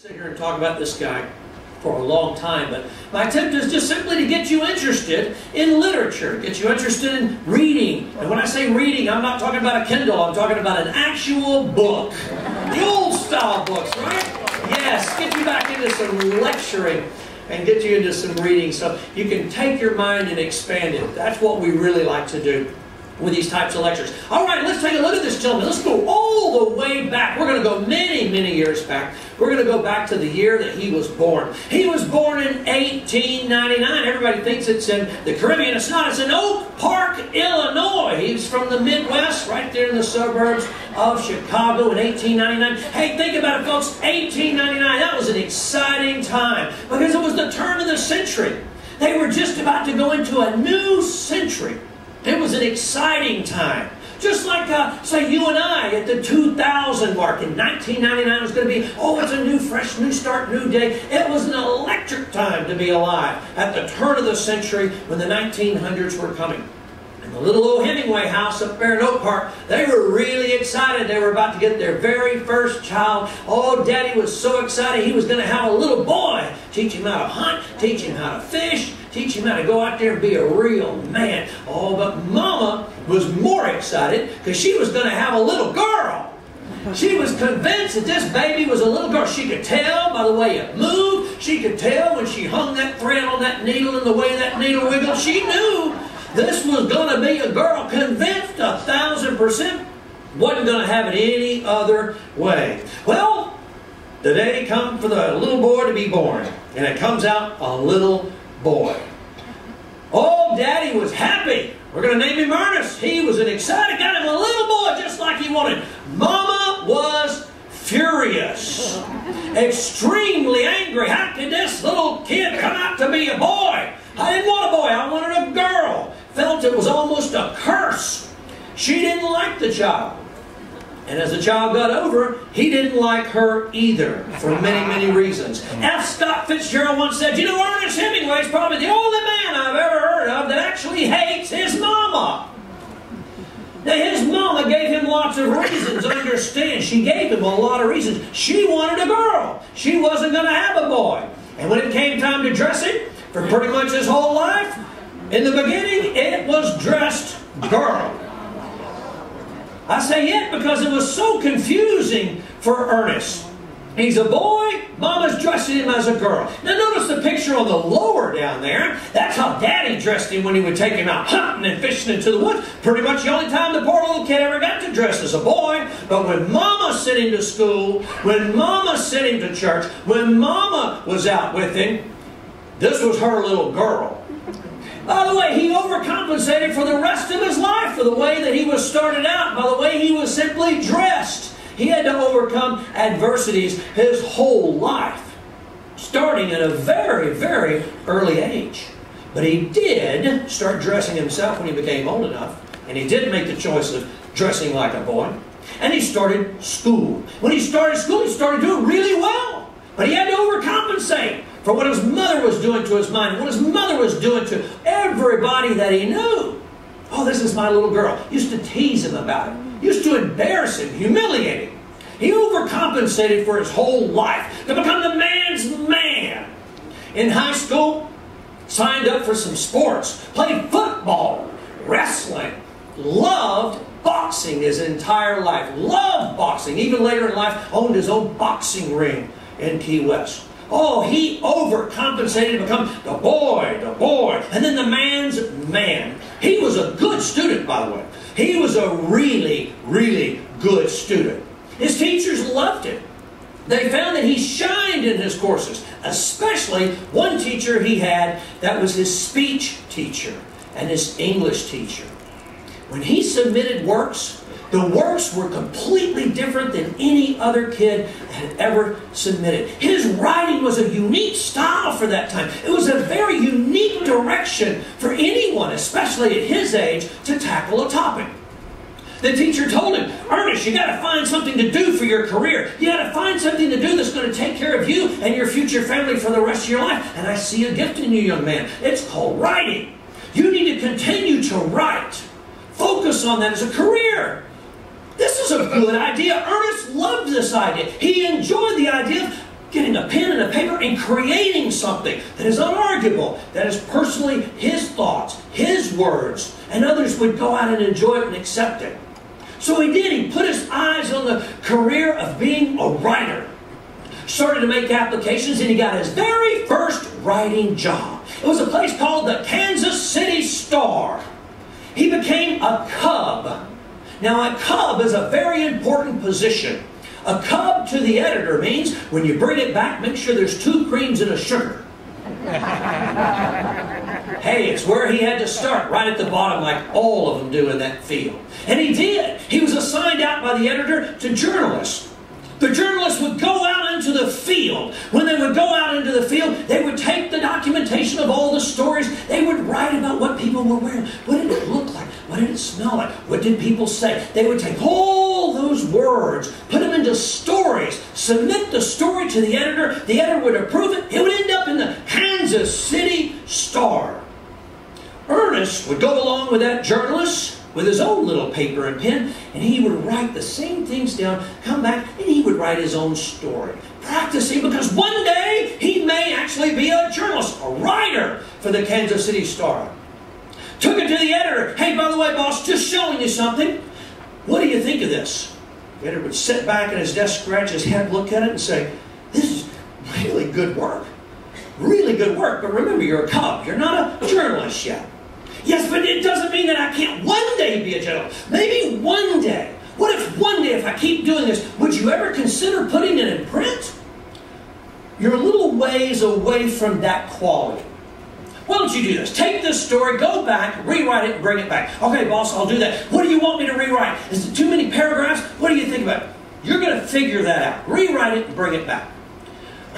sit here and talk about this guy for a long time, but my attempt is just simply to get you interested in literature, get you interested in reading. And when I say reading, I'm not talking about a Kindle, I'm talking about an actual book. The old style books, right? Yes, get you back into some lecturing and get you into some reading so you can take your mind and expand it. That's what we really like to do with these types of lectures. All right, let's take a look at this gentleman. Let's go all the way back. We're going to go many, many years back. We're going to go back to the year that he was born. He was born in 1899. Everybody thinks it's in the Caribbean. It's not. It's in Oak Park, Illinois. He's from the Midwest, right there in the suburbs of Chicago in 1899. Hey, think about it, folks. 1899, that was an exciting time because it was the turn of the century. They were just about to go into a new century. It was an exciting time. Just like, uh, say, you and I at the 2000 mark in 1999 was going to be, oh, it's a new, fresh, new start, new day. It was an electric time to be alive at the turn of the century when the 1900s were coming. And the little old Hemingway house up there in Oak Park, they were really excited. They were about to get their very first child. Oh, Daddy was so excited he was going to have a little boy. Teach him how to hunt, teach him how to fish, teach him how to go out there and be a real man. Oh, but Mama was more excited because she was going to have a little girl. She was convinced that this baby was a little girl. She could tell by the way it moved. She could tell when she hung that thread on that needle and the way that needle wiggled. She knew this was going to be a girl. Convinced a thousand percent. Wasn't going to have it any other way. Well, the day come for the little boy to be born. And it comes out a little boy. Oh, Daddy was happy. We're going to name him Ernest. He was an excited, got him a little boy just like he wanted. Mama was furious, extremely angry. How could this little kid come out to be a boy? I didn't want a boy, I wanted a girl. Felt it was almost a curse. She didn't like the child. And as the child got over, he didn't like her either for many, many reasons. Hmm. F. Scott Fitzgerald once said, You know, Ernest Hemingway is probably the only man I've ever heard of that actually hates his mama. Now, his mama gave him lots of reasons, understand. She gave him a lot of reasons. She wanted a girl. She wasn't going to have a boy. And when it came time to dress him, for pretty much his whole life, in the beginning, it was dressed girl. I say it because it was so confusing for Ernest. He's a boy, Mama's dressing him as a girl. Now notice the picture on the lower down there. That's how Daddy dressed him when he would take him out hunting and fishing into the woods. Pretty much the only time the poor little kid ever got to dress as a boy. But when Mama sent him to school, when Mama sent him to church, when Mama was out with him, this was her little girl. By the way, he overcompensated for the rest of his life for the way that he was started out, by the way he was simply dressed. He had to overcome adversities his whole life, starting at a very, very early age. But he did start dressing himself when he became old enough, and he did make the choice of dressing like a boy. And he started school. When he started school, he started doing really well. But he had to overcompensate for what his mother was doing to his mind, what his mother was doing to everybody that he knew. Oh, this is my little girl. Used to tease him about it. Used to embarrass him, humiliate him. He overcompensated for his whole life to become the man's man. In high school, signed up for some sports, played football, wrestling, loved boxing his entire life. Loved boxing. Even later in life, owned his own boxing ring in Key West. Oh, he overcompensated to become the boy, the boy, and then the man's man. He was a good student, by the way. He was a really, really good student. His teachers loved him. They found that he shined in his courses, especially one teacher he had that was his speech teacher and his English teacher. When he submitted works, the works were completely different than any other kid had ever submitted. His writing was a unique style for that time. It was a very unique direction for anyone, especially at his age, to tackle a topic. The teacher told him, Ernest, you got to find something to do for your career. You got to find something to do that's going to take care of you and your future family for the rest of your life. And I see a gift in you, young man. It's called writing. You need to continue to write. Focus on that as a career. This is a good idea. Ernest loved this idea. He enjoyed the idea of getting a pen and a paper and creating something that is unarguable, that is personally his thoughts, his words, and others would go out and enjoy it and accept it. So he did. He put his eyes on the career of being a writer. Started to make applications, and he got his very first writing job. It was a place called the Kansas City Star. He became a cub. Now, a cub is a very important position. A cub to the editor means when you bring it back, make sure there's two creams and a sugar. hey, it's where he had to start, right at the bottom, like all of them do in that field. And he did. He was assigned out by the editor to journalists. The journalists would go out into the field. When they would go out into the field, they would take the documentation of all the stories. They would write about what people were wearing. What did it look like? What did it smell like? What did people say? They would take all those words, put them into stories, submit the story to the editor. The editor would approve it. It would end up in the Kansas City Star. Ernest would go along with that journalist with his own little paper and pen, and he would write the same things down, come back, and he would write his own story. Practicing because one day he may actually be a journalist, a writer for the Kansas City Star. Took it to the editor. Hey, by the way, boss, just showing you something. What do you think of this? The editor would sit back at his desk, scratch his head, look at it, and say, This is really good work. Really good work. But remember, you're a cub. You're not a journalist yet. Yes, but it doesn't mean that I can't one day be a journalist. Maybe one day. What if one day, if I keep doing this, would you ever consider putting it in print? You're a little ways away from that quality. Why don't you do this? Take this story, go back, rewrite it, and bring it back. Okay, boss, I'll do that. What do you want me to rewrite? Is it too many paragraphs? What do you think about it? You're going to figure that out. Rewrite it and bring it back.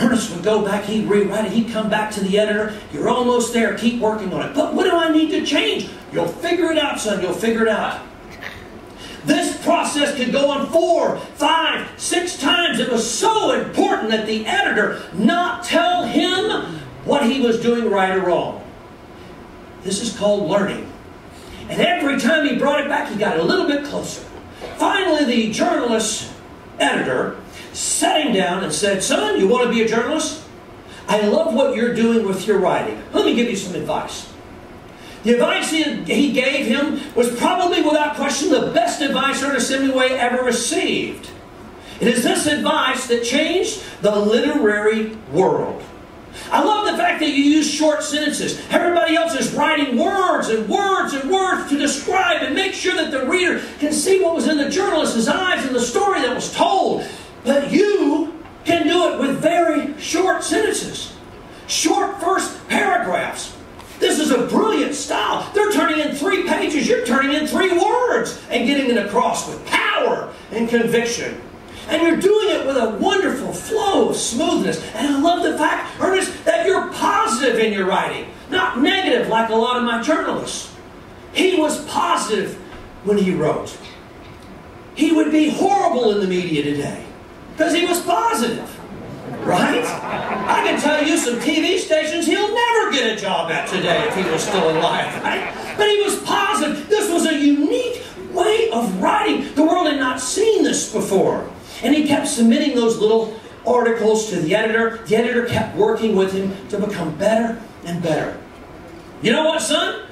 Ernest would go back, he'd rewrite it, he'd come back to the editor. You're almost there, keep working on it. But what do I need to change? You'll figure it out, son, you'll figure it out. This process could go on four, five, six times. It was so important that the editor not tell him what he was doing right or wrong. This is called learning. And every time he brought it back, he got a little bit closer. Finally, the journalist editor sat him down and said, Son, you want to be a journalist? I love what you're doing with your writing. Let me give you some advice. The advice he gave him was probably without question the best advice Ernest Hemingway ever received. It is this advice that changed the literary world. I love the fact that you use short sentences. Everybody else is writing words and words and words to describe and make sure that the reader can see what was in the journalist's eyes and the story that was told. But you can do it with very short sentences, short first paragraphs. This is a brilliant style. They're turning in three pages, you're turning in three words and getting it across with power and conviction. And you're doing it with a wonderful flow of smoothness. And I love the fact, Ernest, that you're positive in your writing, not negative like a lot of my journalists. He was positive when he wrote. He would be horrible in the media today. Because he was positive. Right? I can tell you some TV stations he'll never get a job at today if he was still alive, right? But he was positive. This was a unique way of writing. The world had not seen this before. And he kept submitting those little articles to the editor. The editor kept working with him to become better and better. You know what, son?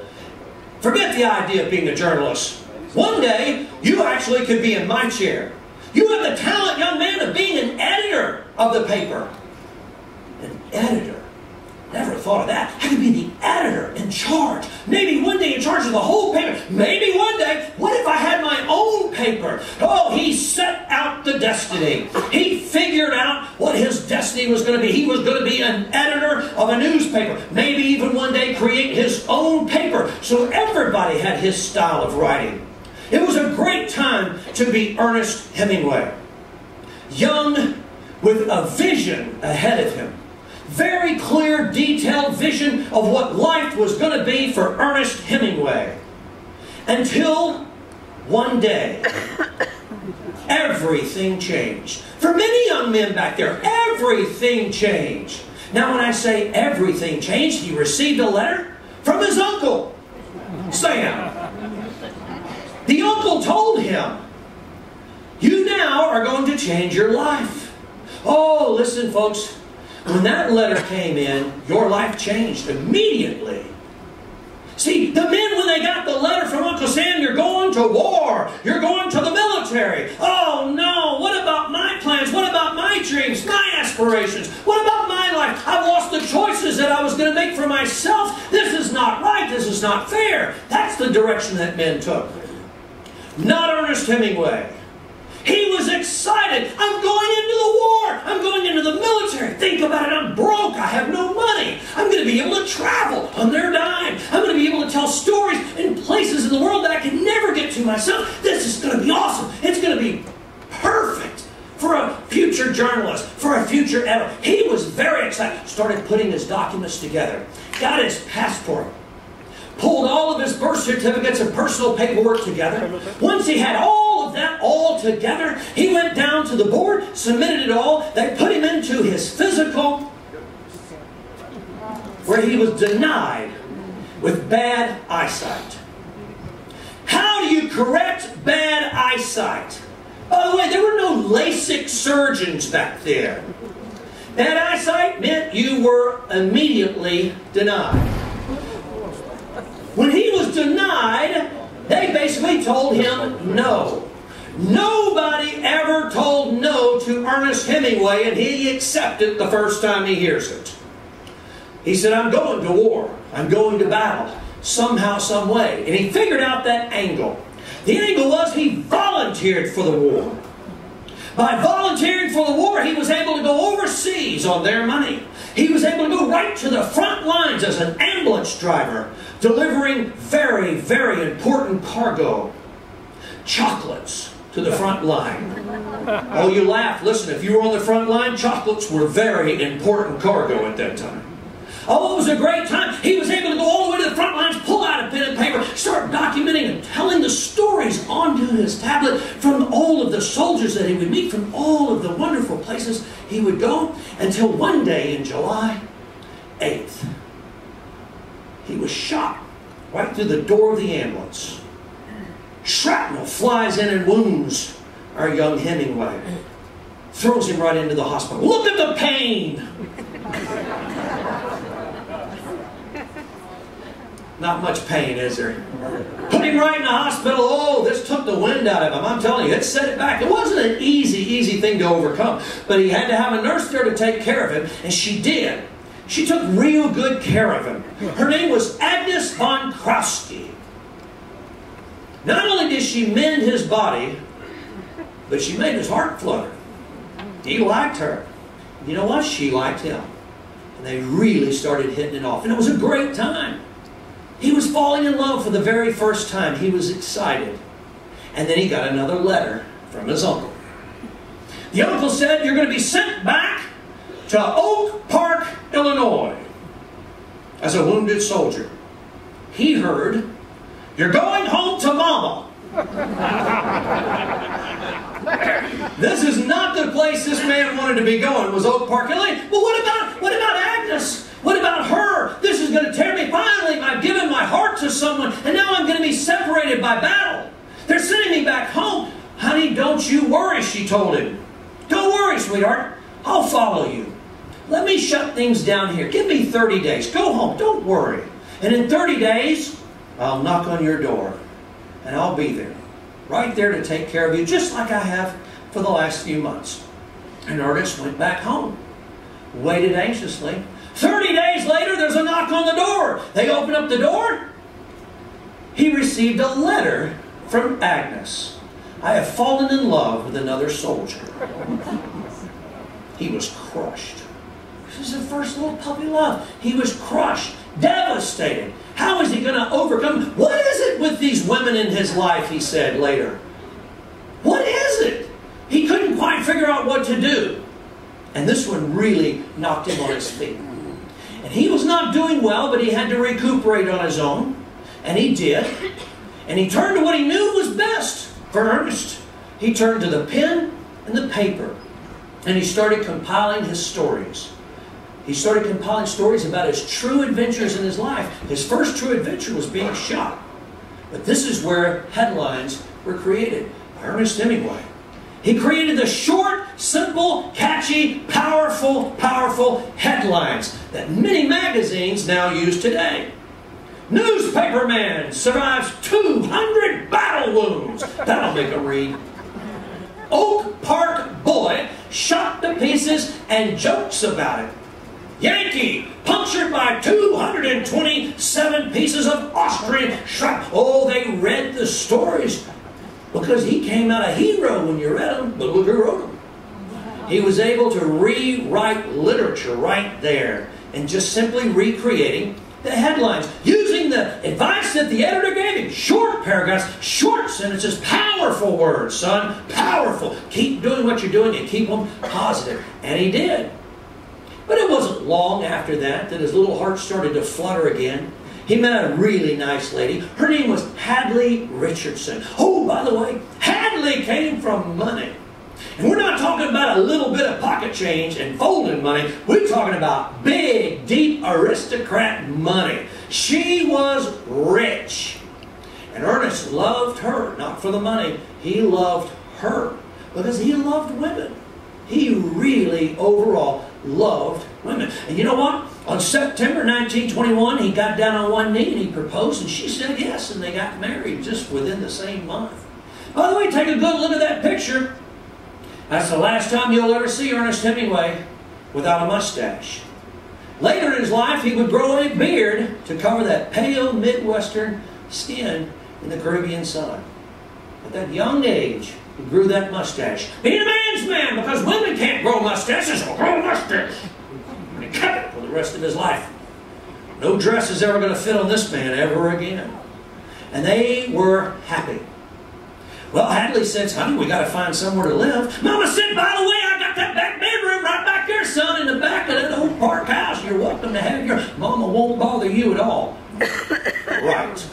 Forget the idea of being a journalist. One day, you actually could be in my chair. You have the talent, young man, of being an editor of the paper. An editor. Never thought of that. I could be the editor in charge. Maybe one day in charge of the whole paper. Maybe one day, what if I had my own paper? Oh, he set out the destiny. He figured out what his destiny was going to be. He was going to be an editor of a newspaper. Maybe even one day create his own paper. So everybody had his style of writing. It was a great time to be Ernest Hemingway. Young, with a vision ahead of him. Very clear, detailed vision of what life was going to be for Ernest Hemingway. Until one day, everything changed. For many young men back there, everything changed. Now, when I say everything changed, he received a letter from his uncle, Sam. The uncle told him, You now are going to change your life. Oh, listen, folks. When that letter came in, your life changed immediately. See, the men, when they got the letter from Uncle Sam, you're going to war. You're going to the military. Oh, no. What about my plans? What about my dreams, my aspirations? What about my life? I've lost the choices that I was going to make for myself. This is not right. This is not fair. That's the direction that men took. Not Ernest Hemingway. He was excited. I'm going into the war. I'm going into the military. Think about it. I'm broke. I have no money. I'm going to be able to travel on their dime. I'm going to be able to tell stories in places in the world that I can never get to myself. This is going to be awesome. It's going to be perfect for a future journalist, for a future editor. He was very excited. Started putting his documents together. Got his passport pulled all of his birth certificates and personal paperwork together. Once he had all of that all together, he went down to the board, submitted it all. They put him into his physical, where he was denied with bad eyesight. How do you correct bad eyesight? By the way, there were no LASIK surgeons back there. Bad eyesight meant you were immediately denied. When he was denied, they basically told him no. Nobody ever told no to Ernest Hemingway, and he accepted the first time he hears it. He said, I'm going to war. I'm going to battle. Somehow, some way. And he figured out that angle. The angle was he volunteered for the war. By volunteering for the war, he was able to go overseas on their money. He was able to go right to the front lines as an ambulance driver, delivering very, very important cargo. Chocolates to the front line. Oh, you laugh. Listen, if you were on the front line, chocolates were very important cargo at that time. Oh, it was a great time. He was able to go all the way to the front lines, pull out a pen and paper, start documenting and telling the stories onto his tablet from all of the soldiers that he would meet, from all of the wonderful places he would go, until one day in July 8th, he was shot right through the door of the ambulance. Shrapnel flies in and wounds our young Hemingway. Throws him right into the hospital. Look at the pain! Not much pain, is there? Put him right in the hospital. Oh, this took the wind out of him. I'm telling you, it set it back. It wasn't an easy, easy thing to overcome. But he had to have a nurse there to take care of him, and she did. She took real good care of him. Her name was Agnes von Kurowsky. Not only did she mend his body, but she made his heart flutter. He liked her. You know what? She liked him. And they really started hitting it off. And it was a great time. He was falling in love for the very first time. He was excited. And then he got another letter from his uncle. The uncle said, You're going to be sent back to Oak Park, Illinois, as a wounded soldier. He heard, You're going home to mama. this is not the place this man wanted to be going, was Oak Park, Illinois. But what about, what about Agnes? What about her? This is going to tear me. Finally, I've given my heart to someone, and now I'm going to be separated by battle. They're sending me back home. Honey, don't you worry, she told him. Don't worry, sweetheart. I'll follow you. Let me shut things down here. Give me 30 days. Go home. Don't worry. And in 30 days, I'll knock on your door, and I'll be there. Right there to take care of you, just like I have for the last few months. And Ernest went back home, waited anxiously 30 days later, there's a knock on the door. They open up the door. He received a letter from Agnes. I have fallen in love with another soldier. He was crushed. This is the first little puppy love. He was crushed, devastated. How is he going to overcome? What is it with these women in his life, he said later. What is it? He couldn't quite figure out what to do. And this one really knocked him on his feet. And he was not doing well, but he had to recuperate on his own. And he did. And he turned to what he knew was best for Ernest. He turned to the pen and the paper. And he started compiling his stories. He started compiling stories about his true adventures in his life. His first true adventure was being shot. But this is where headlines were created Ernest Hemingway. He created the short, simple, catchy, powerful, powerful headlines that many magazines now use today. Newspaper man survives 200 battle wounds. That'll make a read. Oak Park boy shot to pieces and jokes about it. Yankee punctured by 227 pieces of Austrian shrapnel. Oh, they read the stories because he came out a hero when you read them, but look who wrote them. He was able to rewrite literature right there and just simply recreating the headlines using the advice that the editor gave him. Short paragraphs, short sentences, powerful words, son. Powerful. Keep doing what you're doing and keep them positive. And he did. But it wasn't long after that that his little heart started to flutter again. He met a really nice lady. Her name was Hadley Richardson. Oh, by the way, Hadley came from money. And we're not talking about a little bit of pocket change and folding money. We're talking about big, deep aristocrat money. She was rich. And Ernest loved her, not for the money. He loved her because he loved women. He really, overall, loved women. And you know what? On September 1921, he got down on one knee and he proposed, and she said yes, and they got married just within the same month. By the way, take a good look at that picture. That's the last time you'll ever see Ernest Hemingway without a mustache. Later in his life, he would grow a beard to cover that pale Midwestern skin in the Caribbean sun. At that young age, he grew that mustache. Being a man's man, because women can't grow mustaches, so grow a mustache. The rest of his life. No dress is ever going to fit on this man ever again. And they were happy. Well, Hadley says, honey, we got to find somewhere to live. Mama said, by the way, I got that back bedroom right back there, son, in the back of that old park house. You're welcome to have your... Mama won't bother you at all. right.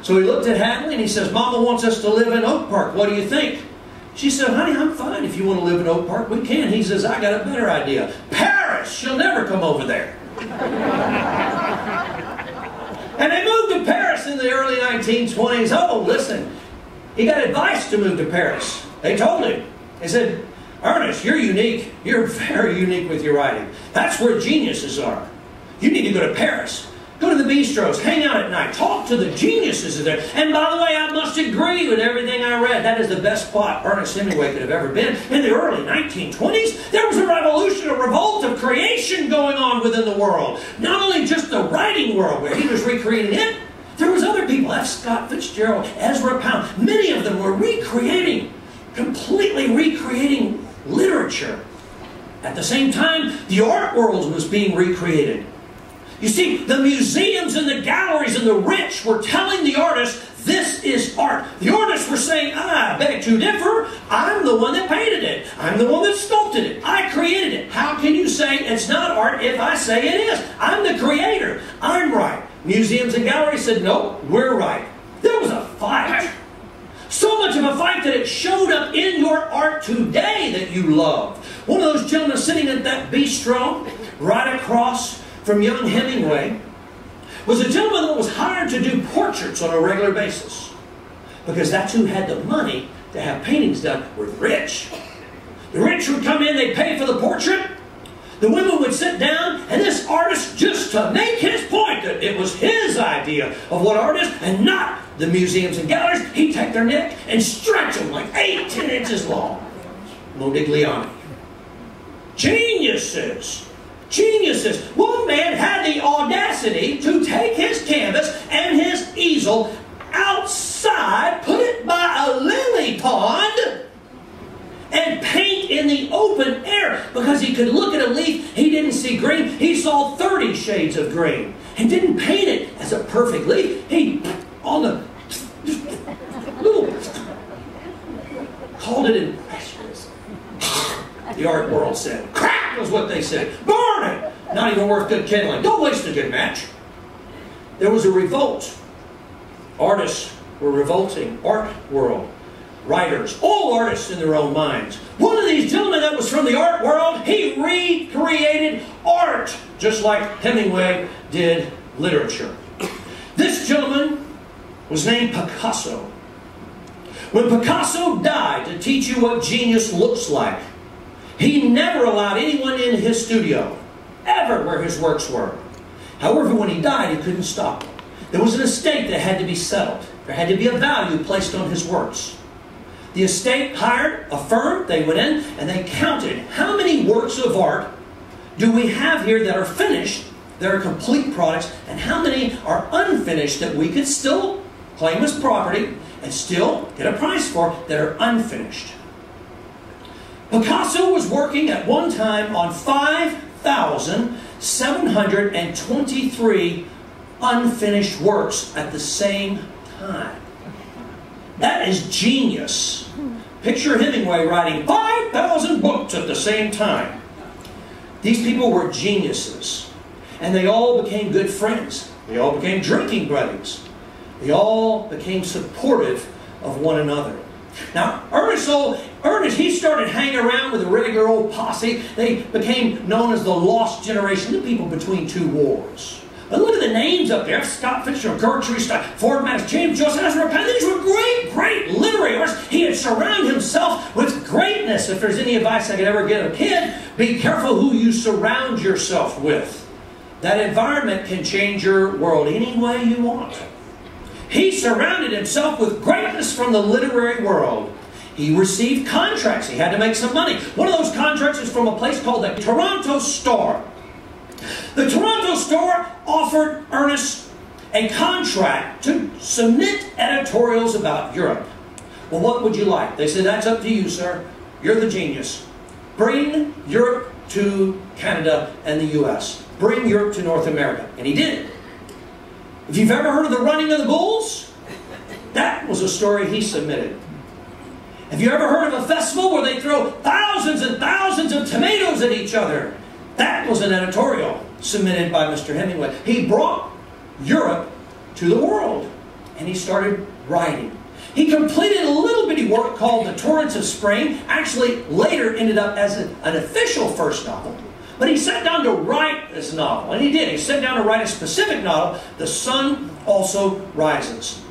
So he looked at Hadley and he says, Mama wants us to live in Oak Park. What do you think? She said, honey, I'm fine. If you want to live in Oak Park, we can. He says, I got a better idea. Paris! She'll never come over there. and they moved to Paris in the early 1920s. Oh, listen, he got advice to move to Paris. They told him. They said, Ernest, you're unique. You're very unique with your writing. That's where geniuses are. You need to go to Paris. Go to the bistros, hang out at night, talk to the geniuses of there. And by the way, I must agree with everything I read. That is the best spot Ernest Hemingway could have ever been. In the early 1920s, there was a revolution, a revolt of creation going on within the world. Not only just the writing world, where he was recreating it, there was other people, F. Scott Fitzgerald, Ezra Pound. Many of them were recreating, completely recreating literature. At the same time, the art world was being recreated. You see, the museums and the galleries and the rich were telling the artists, this is art. The artists were saying, ah, I beg to differ. I'm the one that painted it. I'm the one that sculpted it. I created it. How can you say it's not art if I say it is? I'm the creator. I'm right. Museums and galleries said, no, we're right. There was a fight. So much of a fight that it showed up in your art today that you love. One of those gentlemen sitting at that bistro right across from young Hemingway was a gentleman that was hired to do portraits on a regular basis. Because that's who had the money to have paintings done were the rich. The rich would come in, they'd pay for the portrait, the women would sit down, and this artist, just to make his point that it was his idea of what art is, and not the museums and galleries, he'd take their neck and stretch them like eight, ten inches long. Modigliani. Geniuses. Geniuses. One man had the audacity to take his canvas and his easel outside, put it by a lily pond, and paint in the open air because he could look at a leaf, he didn't see green, he saw 30 shades of green and didn't paint it as a perfect leaf. He, on the little, called it impressionism. The art world said, crack was what they said, burn it! Not even worth good kindling. Don't waste a good match. There was a revolt. Artists were revolting. Art world writers, all artists in their own minds. One of these gentlemen that was from the art world, he recreated art, just like Hemingway did literature. This gentleman was named Picasso. When Picasso died, to teach you you what genius looks like. He never allowed anyone in his studio, ever where his works were. However, when he died, he couldn't stop. There was an estate that had to be settled. There had to be a value placed on his works. The estate hired a firm, they went in and they counted how many works of art do we have here that are finished, that are complete products, and how many are unfinished that we could still claim as property and still get a price for that are unfinished. Picasso was working at one time on 5,723 unfinished works at the same time. That is genius. Picture Hemingway writing 5,000 books at the same time. These people were geniuses. And they all became good friends. They all became drinking buddies. They all became supportive of one another. Now, Ernest, old, Ernest, he started hanging around with a regular old posse. They became known as the Lost Generation, the people between two wars. But look at the names up there. Scott Fitzgerald, Gertrude Stein, Ford Madox, James Joseph Ezra Pound. These were great, great literary artists. He had surrounded himself with greatness. If there's any advice I could ever give a kid, be careful who you surround yourself with. That environment can change your world any way you want. He surrounded himself with greatness from the literary world. He received contracts. He had to make some money. One of those contracts was from a place called the Toronto Star. The Toronto Star offered Ernest a contract to submit editorials about Europe. Well, what would you like? They said, That's up to you, sir. You're the genius. Bring Europe to Canada and the U.S., bring Europe to North America. And he did. If you've ever heard of the running of the bulls, that was a story he submitted. Have you ever heard of a festival where they throw thousands and thousands of tomatoes at each other? That was an editorial submitted by Mr. Hemingway. He brought Europe to the world and he started writing. He completed a little bitty work called The Torrents of Spring, actually later ended up as an, official first novel. But he sat down to write this novel, and he did. He sat down to write a specific novel, The Sun Also Rises.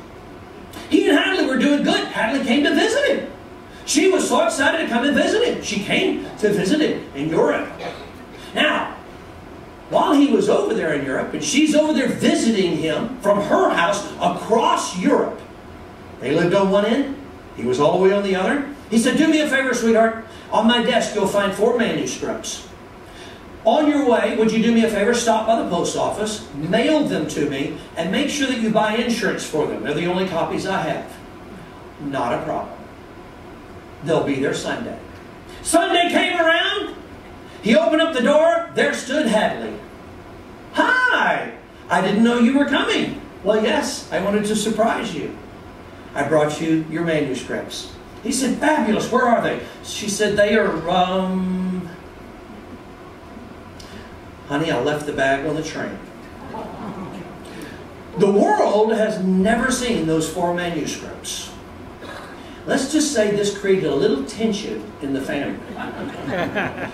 He and Hadley were doing good. Hadley came to visit him. She was so excited to come and visit him. She came to visit him in Europe. Now, while he was over there in Europe, and she's over there visiting him from her house across Europe, they lived on one end, he was all the way on the other. He said, Do me a favor, sweetheart. On my desk, you'll find four manuscripts. On your way, would you do me a favor? Stop by the post office, mail them to me, and make sure that you buy insurance for them. They're the only copies I have. Not a problem. They'll be there Sunday. Sunday came around. He opened up the door. There stood Hadley. Hi! I didn't know you were coming. Well, yes, I wanted to surprise you. I brought you your manuscripts. He said, Fabulous, where are they? She said, They are, um. Honey, I left the bag on the train. The world has never seen those four manuscripts. Let's just say this created a little tension in the family.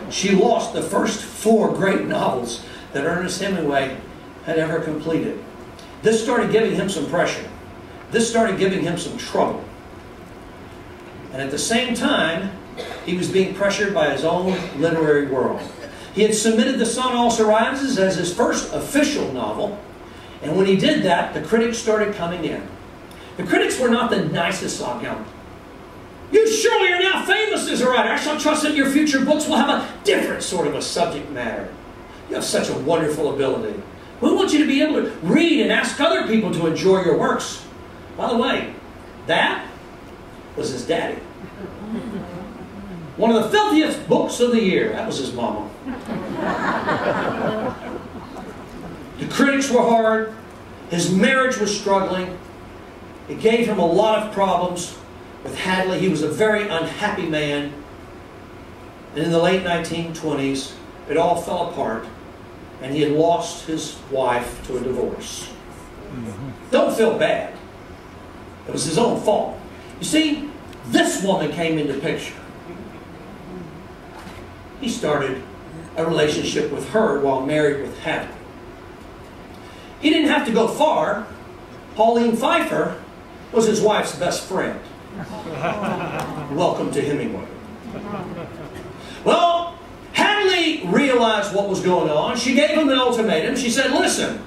she lost the first four great novels that Ernest Hemingway had ever completed. This started giving him some pressure. This started giving him some trouble. And at the same time, he was being pressured by his own literary world. He had submitted The Sun Also Rises as his first official novel, and when he did that, the critics started coming in. The critics were not the nicest on him. You surely are now famous as a writer. I shall trust that your future books will have a different sort of a subject matter. You have such a wonderful ability. We want you to be able to read and ask other people to enjoy your works. By the way, that was his daddy. One of the filthiest books of the year. That was his mama. The critics were hard. His marriage was struggling. It gave him a lot of problems with Hadley. He was a very unhappy man. And in the late 1920s, it all fell apart, and he had lost his wife to a divorce. Don't feel bad. It was his own fault. You see, this woman came into picture. He started a relationship with her while married with Hadley. He didn't have to go far. Pauline Pfeiffer was his wife's best friend. Welcome to Hemingway. Well, Hadley realized what was going on. She gave him an ultimatum. She said, Listen,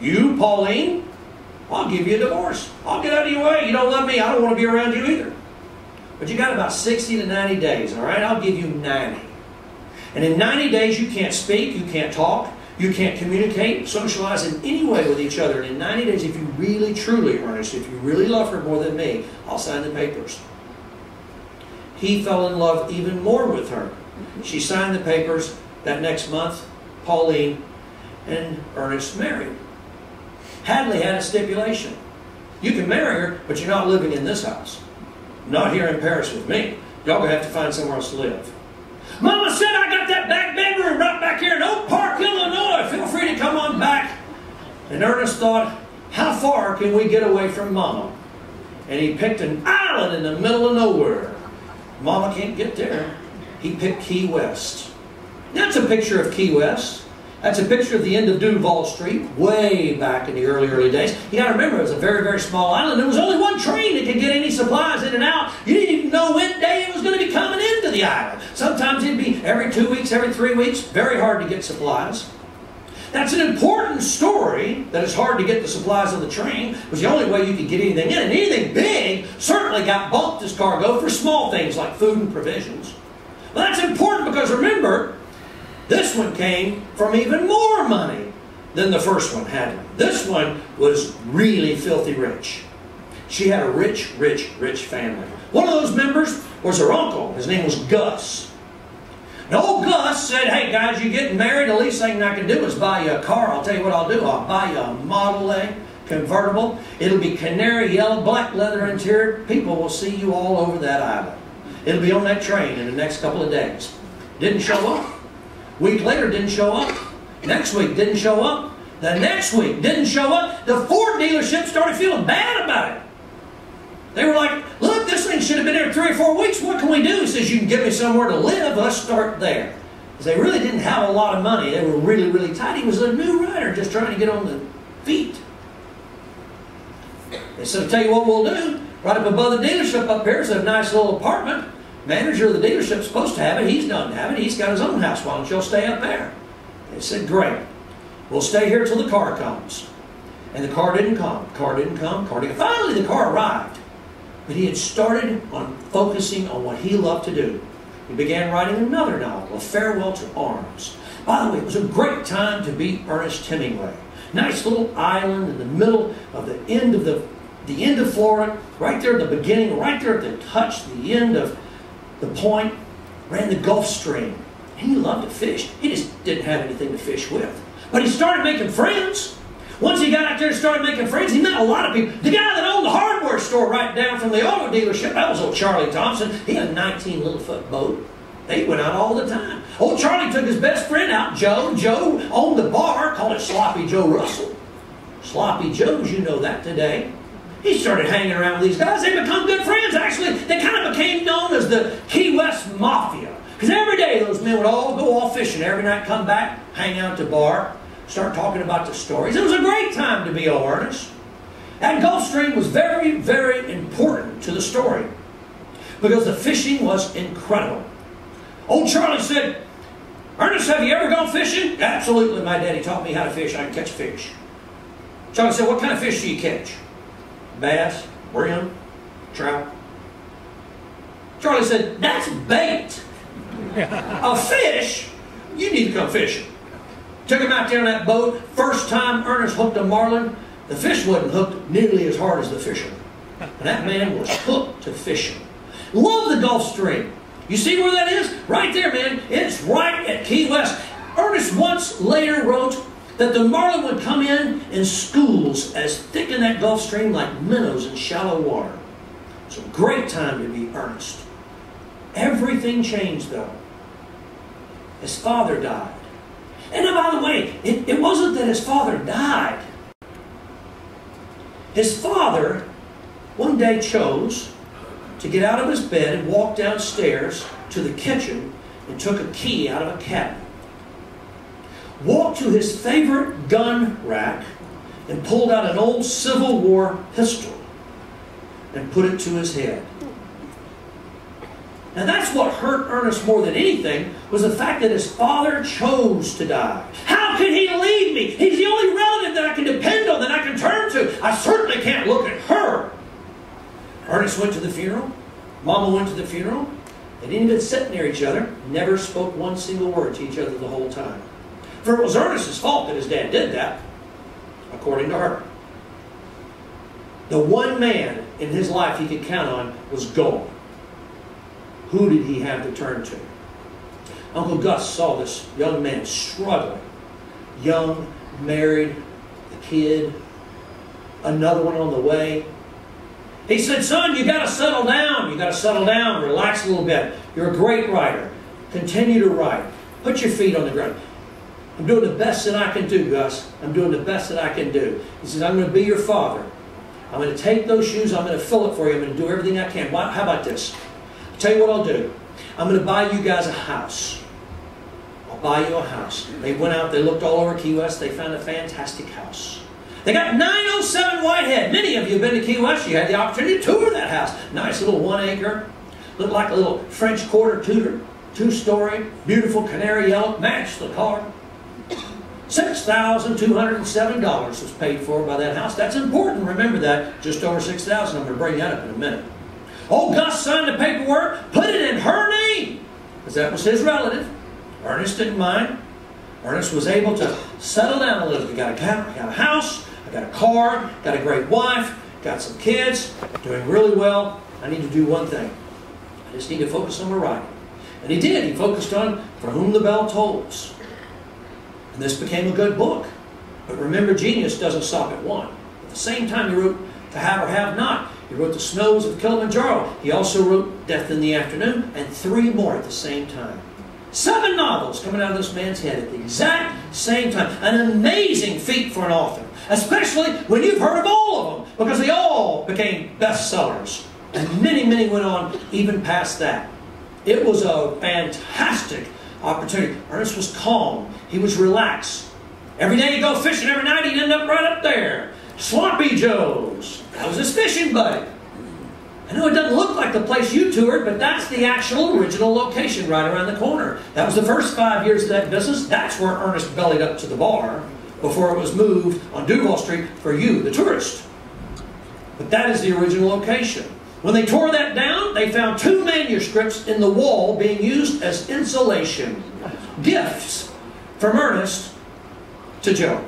you, Pauline, I'll give you a divorce. I'll get out of your way. You don't love me. I don't want to be around you either. But you got about 60 to 90 days, all right? I'll give you 90. And in 90 days, you can't speak, you can't talk, you can't communicate, socialize in any way with each other. And in 90 days, if you really, truly, Ernest, if you really love her more than me, I'll sign the papers. He fell in love even more with her. She signed the papers that next month. Pauline and Ernest married. Hadley had a stipulation. You can marry her, but you're not living in this house. Not here in Paris with me. Y'all gonna have to find somewhere else to live. Mama said I got that back bedroom right back here in Oak Park, Illinois. Feel free to come on back. And Ernest thought, how far can we get away from Mama? And he picked an island in the middle of nowhere. Mama can't get there. He picked Key West. That's a picture of Key West. That's a picture of the end of Duval Street, way back in the early, early days. You got to remember, it was a very, very small island. There was only one train that could get any supplies in and out. You didn't even know when day coming into the island. Sometimes it'd be every two weeks, every three weeks. Very hard to get supplies. That's an important story that it's hard to get the supplies on the train. Was the only way you could get anything in. And anything big certainly got bulked as cargo for small things like food and provisions. Well, that's important because remember, this one came from even more money than the first one had. This one was really filthy rich. She had a rich, rich, rich family. One of those members was her uncle. His name was Gus. Now, old Gus said, Hey guys, you're getting married? The least thing I can do is buy you a car. I'll tell you what I'll do. I'll buy you a Model A convertible. It'll be canary yellow, black leather interior. People will see you all over that island. It'll be on that train in the next couple of days. Didn't show up. Week later, didn't show up. Next week, didn't show up. The next week, didn't show up. The Ford dealership started feeling bad about it. They were like, look, thing should have been here three or four weeks. What can we do? He says, you can give me somewhere to live. Let's start there. Because they really didn't have a lot of money. They were really, really tight. He was a new rider just trying to get on the feet. They said, I'll tell you what we'll do. Right up above the dealership up here is a nice little apartment. Manager of the dealership's supposed to have it. He's doesn't have it. He's got his own house. Why don't you stay up there? They said, great. We'll stay here till the car comes. And the car didn't come. Car didn't come. Car didn't. Finally, the car arrived. But he had started on focusing on what he loved to do. He began writing another novel, A Farewell to Arms. By the way, it was a great time to be Ernest Hemingway. Nice little island in the middle of the end of the the end of Florida, right there at the beginning, right there at the touch, the end of the point, ran the Gulf Stream. And he loved to fish. He just didn't have anything to fish with. But he started making friends. Once he got out there and started making friends, he met a lot of people. The guy that owned the hardware store right down from the auto dealership, that was old Charlie Thompson. He had a 19 little foot boat. They went out all the time. Old Charlie took his best friend out, Joe. Joe owned the bar, called it Sloppy Joe Russell. Sloppy Joe's, you know that today. He started hanging around with these guys. They become good friends. Actually, they kind of became known as the Key West Mafia. Because every day those men would all go off fishing. Every night come back, hang out at the bar, start talking about the stories. It was a great time to be old Ernest. And Gulfstream was very, very important to the story. Because the fishing was incredible. Old Charlie said, Ernest, have you ever gone fishing? Absolutely, my daddy taught me how to fish. I can catch fish. Charlie said, what kind of fish do you catch? bass, brim, trout. Charlie said, That's bait. a fish? You need to come fishing. Took him out there in that boat. First time Ernest hooked a marlin, the fish wasn't hooked nearly as hard as the fisherman. And that man was hooked to fishing. Love the Gulf Stream. You see where that is? Right there, man. It's right at Key West. Ernest once later wrote, that the marlin would come in in schools as thick in that Gulf Stream like minnows in shallow water. It's a great time to be Ernest. Everything changed though. His father died. And by the way, it, it wasn't that his father died. His father one day chose to get out of his bed and walk downstairs to the kitchen and took a key out of a cabinet walked to his favorite gun rack and pulled out an old Civil War pistol and put it to his head. Now that's what hurt Ernest more than anything was the fact that his father chose to die. How can he leave me? He's the only relative that I can depend on, that I can turn to. I certainly can't look at her. Ernest went to the funeral. Mama went to the funeral. They didn't even sit near each other, never spoke one single word to each other the whole time. For it was Ernest's fault that his dad did that, according to her. The one man in his life he could count on was gone. Who did he have to turn to? Uncle Gus saw this young man struggling. Young, married, a kid, another one on the way. He said, Son, you got to settle down. You got to settle down, relax a little bit. You're a great writer. Continue to write. Put your feet on the ground. I'm doing the best that I can do, Gus. I'm doing the best that I can do. He says, I'm going to be your father. I'm going to take those shoes. I'm going to fill it for you. I'm going to do everything I can. How about this? Tell you what I'll do. I'm going to buy you guys a house. I'll buy you a house. They went out, they looked all over Key West, they found a fantastic house. They got 907 Whitehead. Many of you have been to Key West. You had the opportunity to tour that house. Nice little one acre. Looked like a little French Quarter tutor, two-story, beautiful canary yellow. Matched the car. $6,207 was paid for by that house. That's important. Remember that. Just over 6000 I'm going to bring that up in a minute. Oh, Old Gus signed the paperwork, put it in her name, because that was his relative. Ernest didn't mind. Ernest was able to settle down a little. He got a, got a house, I got a car, got a great wife, got some kids, doing really well. I need to do one thing. I just need to focus on my writing. And he did. He focused on For Whom the Bell Tolls. And this became a good book. But remember, genius doesn't stop at one. At the same time, he wrote To Have or Have Not. He wrote The Snows of Kilimanjaro. He also wrote Death in the Afternoon and three more at the same time. Seven novels coming out of this man's head at the exact same time. An amazing feat for an author, especially when you've heard of all of them, because they all became bestsellers. And many, many went on even past that. It was a fantastic opportunity. Ernest was calm. He was relaxed. Every day he'd go fishing, every night he'd end up right up there. Sloppy Joe's. That was his fishing buddy. I know it doesn't look like the place you toured, but that's the actual original location right around the corner. That was the first five years of that business. That's where Ernest bellied up to the bar before it was moved on Duval Street for you, the tourist. But that is the original location. When they tore that down, they found two manuscripts in the wall being used as insulation. Gifts from Ernest to Joe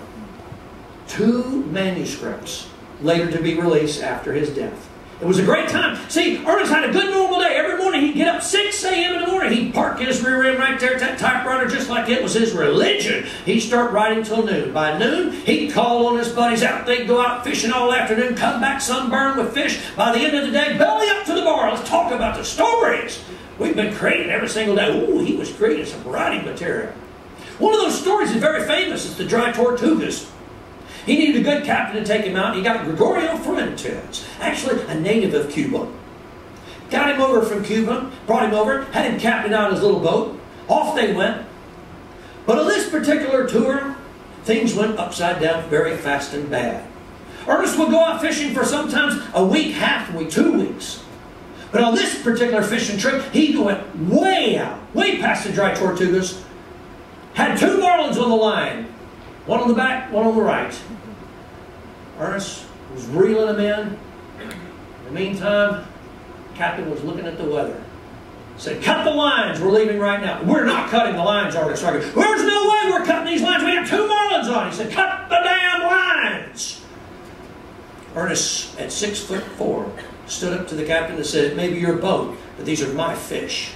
two manuscripts later to be released after his death. It was a great time. See, Ernest had a good normal day. Every morning he'd get up 6 a.m. in the morning. He'd park his rear end right there at that typewriter just like it was his religion. He'd start writing till noon. By noon, he'd call on his buddies out. They'd go out fishing all afternoon, come back sunburned with fish. By the end of the day, belly up to the bar. Let's talk about the stories we've been creating every single day. Ooh, he was creating some writing material. One of those stories is very famous. It's the Dry Tortugas. He needed a good captain to take him out. He got Gregorio Fuentes, actually a native of Cuba. Got him over from Cuba, brought him over, had him captain out his little boat. Off they went. But on this particular tour, things went upside down very fast and bad. Ernest would go out fishing for sometimes a week, half a week, two weeks. But on this particular fishing trip, he went way out, way past the dry tortugas. Had two marlins on the line, one on the back, one on the right. Ernest was reeling them in. In the meantime, Captain was looking at the weather. He Said, cut the lines. We're leaving right now. We're not cutting the lines, Ernest argued. There's no way we're cutting these lines. We have two marlins on. He said, cut the damn lines. Ernest, at six foot four, stood up to the captain and said, it may be your boat, but these are my fish.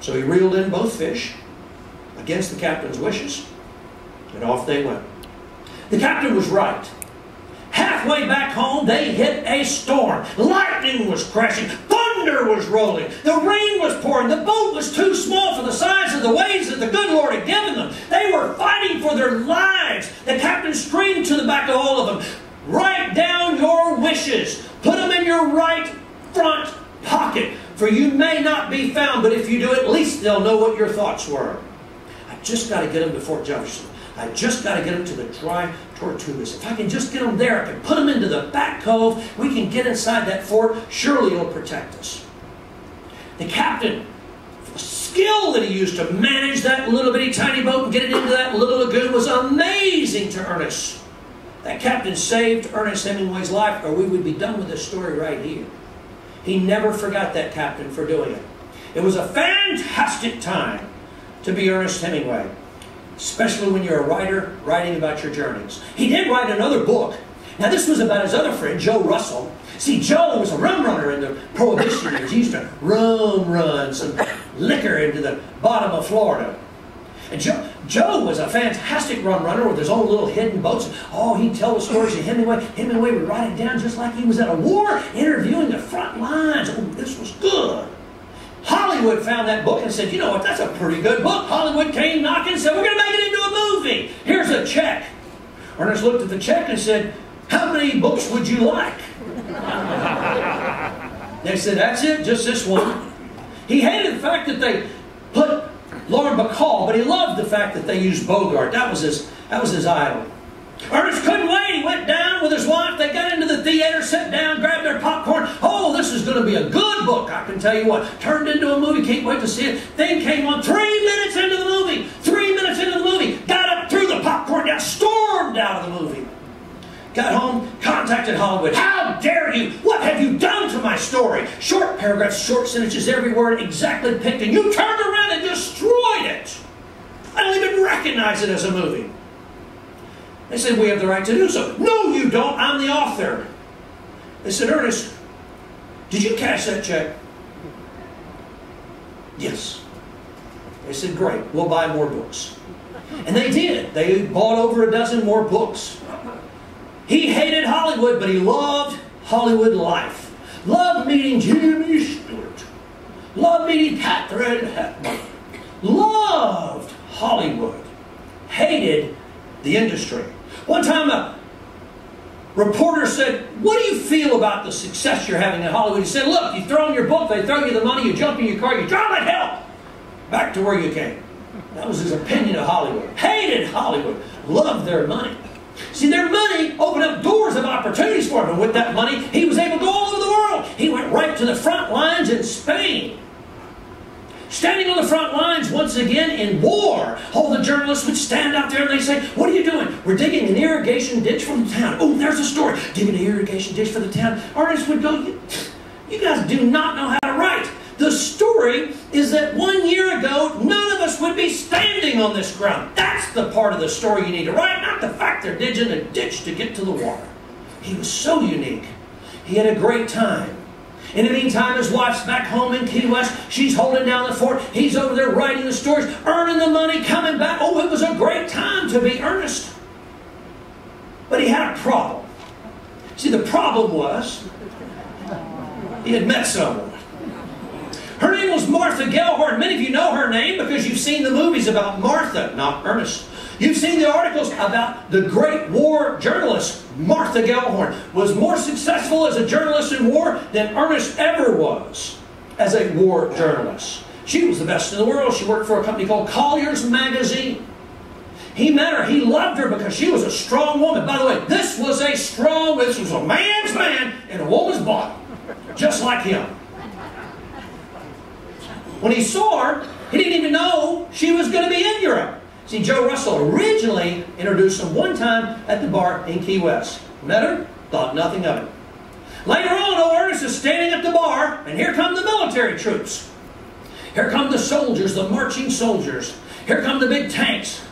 So he reeled in both fish against the captain's wishes, and off they went. The captain was right. Halfway back home, they hit a storm. Lightning was crashing. Thunder was rolling. The rain was pouring. The boat was too small for the size of the waves that the good Lord had given them. They were fighting for their lives. The captain screamed to the back of all of them, Write down your wishes. Put them in your right front pocket. For you may not be found, but if you do, at least they'll know what your thoughts were. Just got to get them to Fort Jefferson. I just got to get them to the dry Tortugas. If I can just get them there, I can put them into the back cove, we can get inside that fort, surely it'll protect us. The captain, the skill that he used to manage that little bitty tiny boat and get it into that little lagoon was amazing to Ernest. That captain saved Ernest Hemingway's life, or we would be done with this story right here. He never forgot that captain for doing it. It was a fantastic time to be Ernest Hemingway especially when you're a writer writing about your journeys. He did write another book. Now, this was about his other friend, Joe Russell. See, Joe was a rum runner in the Prohibition years. He used to rum run some liquor into the bottom of Florida. And Joe, Joe was a fantastic rum runner with his own little hidden boats. Oh, he'd tell the stories of Hemingway. Hemingway would write it down just like he was at a war, interviewing the front lines. Oh, this was good. Hollywood found that book and said, you know what, that's a pretty good book. Hollywood came knocking and said, we're going to make it into a movie. Here's a check. Ernest looked at the check and said, how many books would you like? they said, that's it, just this one. He hated the fact that they put Lauren Bacall, but he loved the fact that they used Bogart. That was his, that was his idol. Ernest couldn't wait. He went down with his wife. They got into the theater, sat down, grabbed their popcorn. Oh, this is going to be a good book, I can tell you what. Turned into a movie. Can't wait to see it. Thing came on three minutes into the movie. Three minutes into the movie. Got up, threw the popcorn down, stormed out of the movie. Got home, contacted Hollywood. How dare you? What have you done to my story? Short paragraphs, short sentences, every word exactly picked, and you turned around and destroyed it. I don't even recognize it as a movie. They said, We have the right to do so. No, you don't. I'm the author. They said, Ernest, did you cash that check? Yes. They said, Great, we'll buy more books. And they did. They bought over a dozen more books. He hated Hollywood, but he loved Hollywood life. Loved meeting Jimmy Stewart. Loved meeting Katharine Hepburn. Loved Hollywood. Hated the industry. One time a reporter said, What do you feel about the success you're having in Hollywood? He said, Look, you throw in your book, they throw you the money, you jump in your car, you drive like hell back to where you came. That was his opinion of Hollywood. Hated Hollywood. Loved their money. See, their money opened up doors of opportunities for him. And with that money, he was able to go all over the world. He went right to the front lines in Spain. Standing on the front lines once again in war. All the journalists would stand out there and they say, What are you doing? We're digging an irrigation ditch for the town. Oh, there's a story. Digging an irrigation ditch for the town. Artists would go, You guys do not know how to write. The story is that one year ago, none of us would be standing on this ground. That's the part of the story you need to write, not the fact they're digging a ditch to get to the water. He was so unique. He had a great time. In the meantime, his wife's back home in Key West. She's holding down the fort. He's over there writing the stories, earning the money, coming back. Oh, it was a great time to be Ernest. But he had a problem. See, the problem was he had met someone. Her name was Martha Gellhorn. Many of you know her name because you've seen the movies about Martha, not Ernest. You've seen the articles about the great war journalist, Martha Gellhorn, was more successful as a journalist in war than Ernest ever was as a war journalist. She was the best in the world. She worked for a company called Collier's Magazine. He met her. He loved her because she was a strong woman. By the way, this was a strong, this was a man's man in a woman's body. Just like him. When he saw her, he didn't even know she was going to be in Europe. See, Joe Russell originally introduced him one time at the bar in Key West. Met her, thought nothing of it. Later on, old Ernest is standing at the bar, and here come the military troops. Here come the soldiers, the marching soldiers. Here come the big tanks.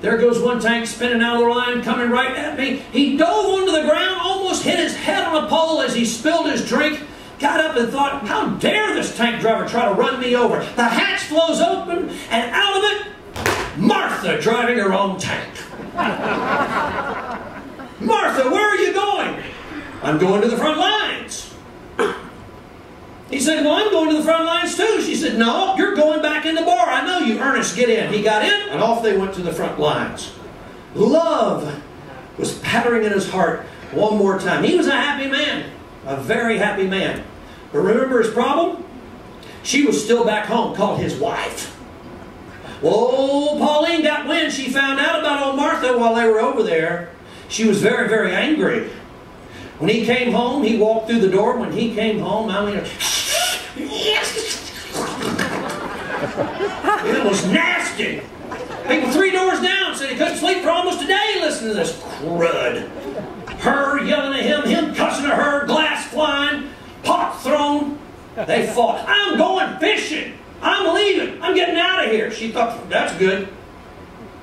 There goes one tank spinning out of the line, coming right at me. He dove onto the ground, almost hit his head on a pole as he spilled his drink. Got up and thought, how dare this tank driver try to run me over? The hatch flows open, and out of it Martha driving her own tank. Martha, where are you going? I'm going to the front lines. He said, Well, I'm going to the front lines too. She said, No, you're going back in the bar. I know you. Ernest, get in. He got in, and off they went to the front lines. Love was pattering in his heart one more time. He was a happy man, a very happy man. But remember his problem? She was still back home, called his wife. Well, Pauline got wind. She found out about old Martha while they were over there. She was very, very angry. When he came home, he walked through the door. When he came home, I mean, it was nasty. People three doors down said he couldn't sleep for almost a day listening to this crud. Her yelling at him, him cussing at her, glass flying, pot thrown. They fought. I'm going fishing. I'm leaving. I'm getting out of here. She thought, that's good.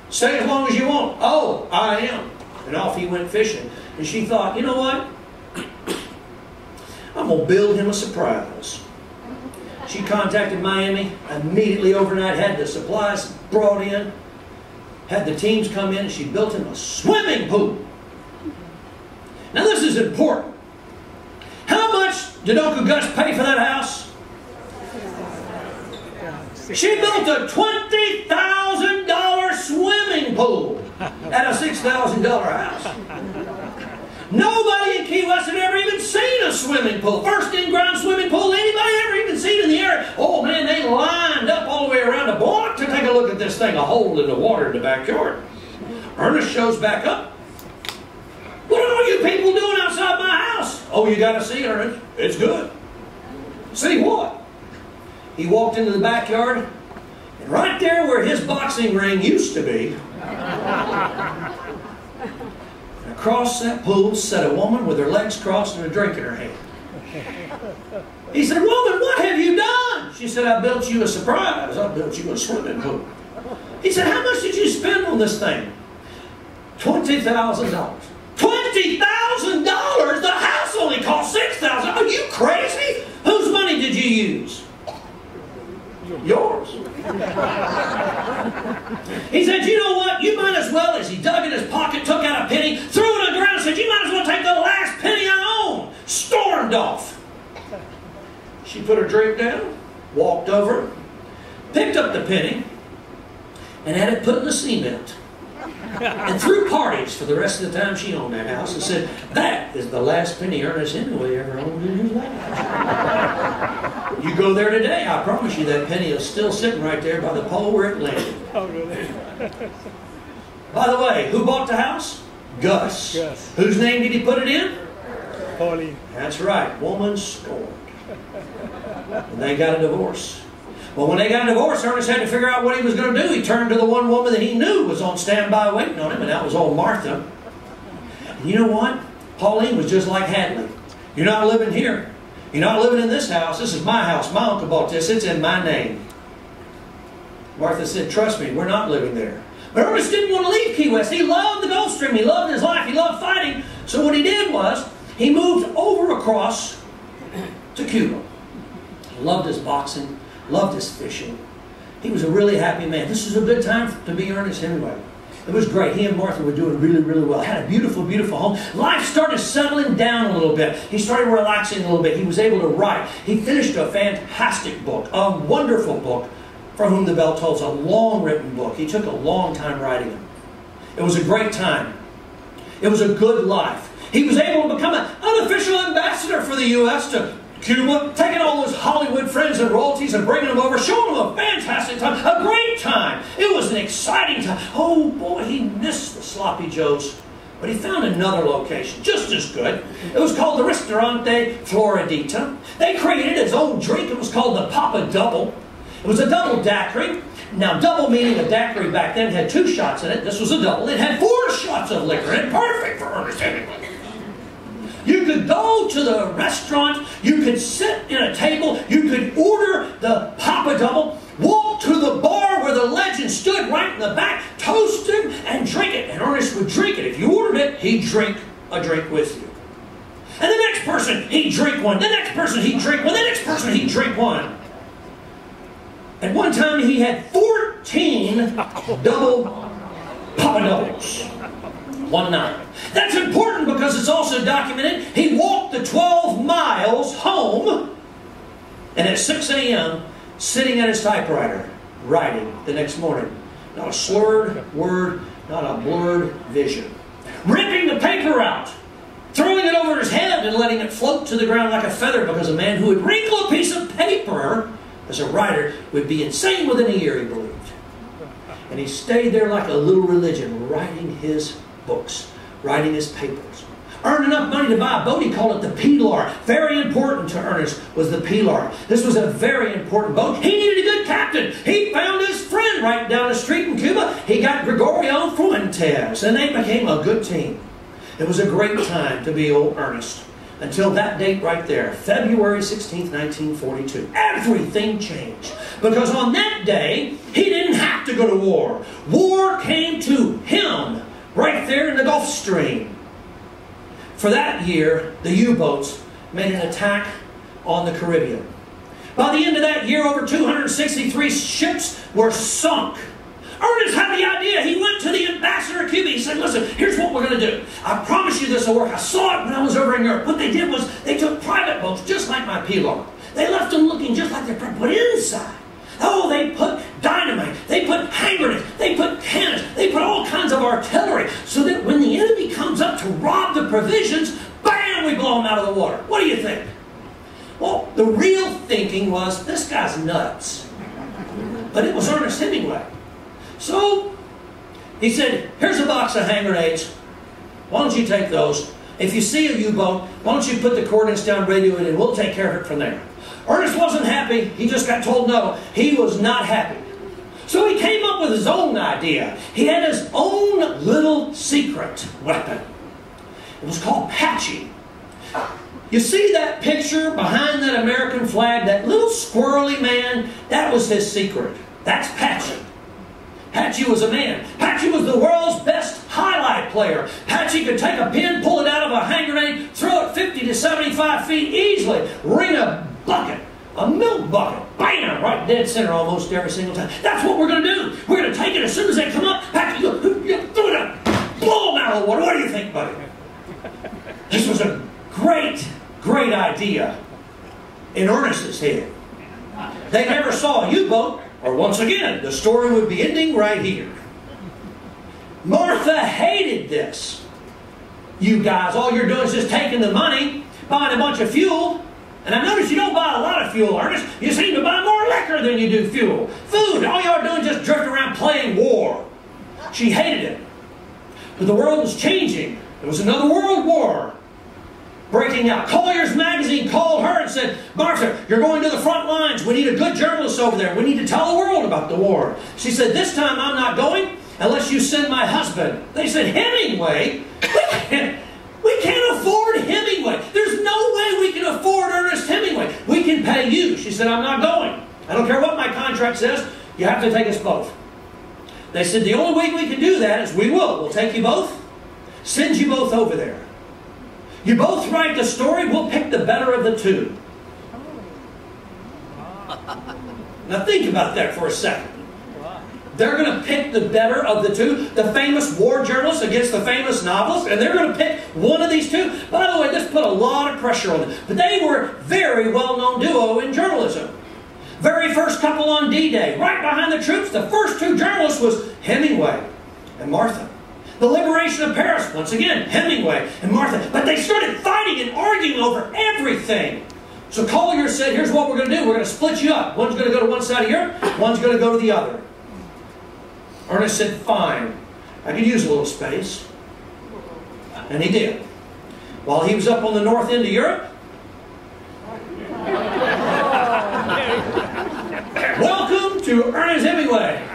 Stay as long as you want. Oh, I am. And off he went fishing. And she thought, you know what? I'm going to build him a surprise. She contacted Miami, immediately overnight had the supplies brought in, had the teams come in, and she built him a swimming pool. Now this is important. How much did Uncle Gus pay for that house? She built a $20,000 swimming pool at a $6,000 house. Nobody in Key West had ever even seen a swimming pool. First in-ground swimming pool anybody ever even seen in the area. Oh man, they lined up all the way around the block to take a look at this thing, a hole in the water in the backyard. Ernest shows back up. What are all you people doing outside my house? Oh, you got to see, Ernest. It's good. See what? He walked into the backyard, and right there where his boxing ring used to be, across that pool sat a woman with her legs crossed and a drink in her hand. He said, Woman, what have you done? She said, I built you a surprise. I built you a swimming pool. He said, How much did you spend on this thing? $20,000. $20,000? The house only cost 6,000. Are you crazy? Whose money did you use? Yours. he said, You know what? You might as well, as he dug in his pocket, took out a penny, threw it on the ground, said, You might as well take the last penny I own. Stormed off. She put her drink down, walked over, picked up the penny, and had it put in the cement. And threw parties for the rest of the time she owned that house and said, That is the last penny Ernest Hemingway ever owned in his life. you go there today, I promise you that penny is still sitting right there by the pole where it landed. Oh, really? by the way, who bought the house? Gus. Gus. Whose name did he put it in? Pauline. That's right. Woman scorned. And they got a divorce. Well, when they got a divorce, Ernest had to figure out what he was going to do. He turned to the one woman that he knew was on standby waiting on him, and that was old Martha. And you know what? Pauline was just like Hadley. You're not living here. You're not living in this house. This is my house. My uncle bought this. It's in my name. Martha said, Trust me, we're not living there. But Ernest didn't want to leave Key West. He loved the Gulf Stream. He loved his life. He loved fighting. So what he did was, he moved over across to Cuba. He loved his boxing loved his fishing. He was a really happy man. This was a good time to be Ernest Hemingway. It was great. He and Martha were doing really, really well. Had a beautiful, beautiful home. Life started settling down a little bit. He started relaxing a little bit. He was able to write. He finished a fantastic book, a wonderful book, For Whom the Bell Tolls, a long written book. He took a long time writing it. It was a great time. It was a good life. He was able to become an unofficial ambassador for the U.S. to Cuba, taking all those Hollywood friends and royalties and bringing them over, showing them a fantastic time, a great time. It was an exciting time. Oh boy, he missed the Sloppy Joes. But he found another location, just as good. It was called the Ristorante Floridita. They created its own drink. It was called the Papa Double. It was a double daiquiri. Now, double meaning a daiquiri back then had two shots in it. This was a double. It had four shots of liquor in it. Perfect for understanding. You could go to the restaurant, you could sit in a table, you could order the Papa Double, walk to the bar where the legend stood right in the back, toast him, and drink it. And Ernest would drink it. If you ordered it, he'd drink a drink with you. And the next person, he'd drink one. The next person, he'd drink one. The next person, he'd drink one. At one time, he had 14 double Papa Doubles one night. That's important because it's also documented. He walked the 12 miles home, and at 6 a.m., sitting at his typewriter, writing the next morning. Not a slurred word, not a blurred vision. Ripping the paper out, throwing it over his head and letting it float to the ground like a feather because a man who would wrinkle a piece of paper as a writer would be insane within a year, he believed. And he stayed there like a little religion, writing his books, writing his papers. Earned enough money to buy a boat, he called it the Pilar. Very important to Ernest was the Pilar. This was a very important boat. He needed a good captain. He found his friend right down the street in Cuba. He got Gregorio Fuentes, and they became a good team. It was a great time to be old Ernest until that date right there, February 16, 1942. Everything changed because on that day, he didn't have to go to war. War came to him right there in the Gulf Stream. For that year, the U boats made an attack on the Caribbean. By the end of that year, over 263 ships were sunk. Ernest had the idea. He went to the ambassador of Cuba. He said, Listen, here's what we're going to do. I promise you this will work. I saw it when I was over in Europe. What they did was they took private boats, just like my Pilar. They left them looking just like they're put inside. Oh, they put dynamite, they put hand grenades, they put cannons, they put all kinds of artillery so that when the enemy comes up to rob the provisions, bam, we blow them out of the water. What do you think? Well, the real thinking was this guy's nuts. But it was Ernest Hemingway. So he said, Here's a box of hand grenades. Why don't you take those? If you see a U boat, why don't you put the coordinates down, radio it, and we'll take care of it from there. Ernest wasn't happy. He just got told no. He was not happy. So he came up with his own idea. He had his own little secret weapon. It was called Patchy. You see that picture behind that American flag, that little squirrely man? That was his secret. That's Patchy. Patchy was a man. Patchy was the world's best jai alai player. Patchy could take a pin, pull it out of a hand grenade, throw it 50 to 75 feet easily, ring a bucket, a milk bucket, bam, right dead center almost every single time. That's what we're going to do. We're going to take it as soon as they come up, pack it, throw it up, blow them out of the water. What do you think, buddy? This was a great, great idea in Ernest's head. They never saw a U-boat, or once again, the story would be ending right here. Martha hated this. You guys, all you're doing is just taking the money, buying a bunch of fuel, and I notice you don't buy a lot of fuel, Ernest. You seem to buy more liquor than you do fuel. Food, all y'all are doing is just drift around playing war. She hated it. But the world was changing. There was another world war breaking out. Collier's magazine called her and said, Martha, you're going to the front lines. We need a good journalist over there. We need to tell the world about the war. She said, this time I'm not going unless you send my husband. They said, Hemingway? We can't afford Hemingway. There's no way we can afford Ernest Hemingway. We can pay you. She said, I'm not going. I don't care what my contract says. You have to take us both. They said, the only way we can do that is we will. We'll take you both, send you both over there. You both write the story, we'll pick the better of the two. Now think about that for a second. They're going to pick the better of the two, the famous war journalist against the famous novelist, and they're going to pick one of these two. By the way, this put a lot of pressure on them. But they were very well-known duo in journalism. Very first couple on D-Day, right behind the troops, the first two journalists was Hemingway and Martha. The liberation of Paris, once again, Hemingway and Martha. But they started fighting and arguing over everything. So Collier said, here's what we're going to do. We're going to split you up. One's going to go to one side of Europe, one's going to go to the other. Ernest said, fine. I could use a little space. And he did. While he was up on the north end of Europe, welcome to Ernest Hemingway.